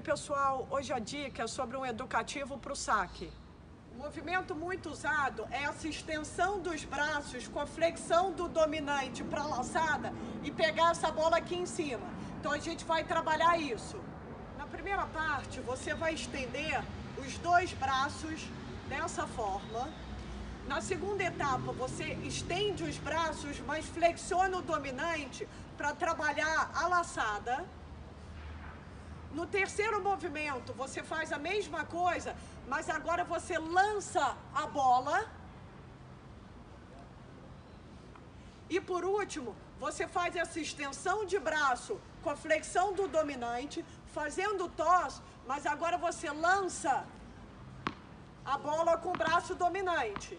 Oi, pessoal. Hoje a dica é sobre um educativo para o saque. O movimento muito usado é essa extensão dos braços com a flexão do dominante para a laçada e pegar essa bola aqui em cima. Então a gente vai trabalhar isso. Na primeira parte, você vai estender os dois braços dessa forma. Na segunda etapa, você estende os braços, mas flexiona o dominante para trabalhar a laçada. No terceiro movimento, você faz a mesma coisa, mas agora você lança a bola. E por último, você faz essa extensão de braço com a flexão do dominante, fazendo toss, mas agora você lança a bola com o braço dominante.